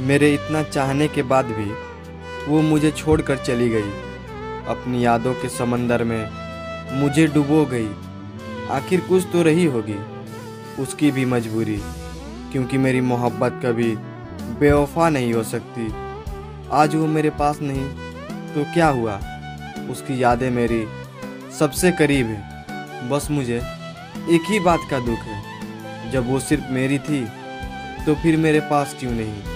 मेरे इतना चाहने के बाद भी वो मुझे छोड़कर चली गई। अपनी यादों के समंदर में मुझे डुबो गई। आखिर कुछ तो रही होगी, उसकी भी मजबूरी, क्योंकि मेरी मोहब्बत कभी बेवफा नहीं हो सकती। आज वो मेरे पास नहीं तो क्या हुआ? उसकी यादें मेरी सबसे करीब है। बस मुझे एक ही बात का दुख है, जब वो सिर्फ़ मेरी थी तो फिर मेरे पास क्यों नहीं?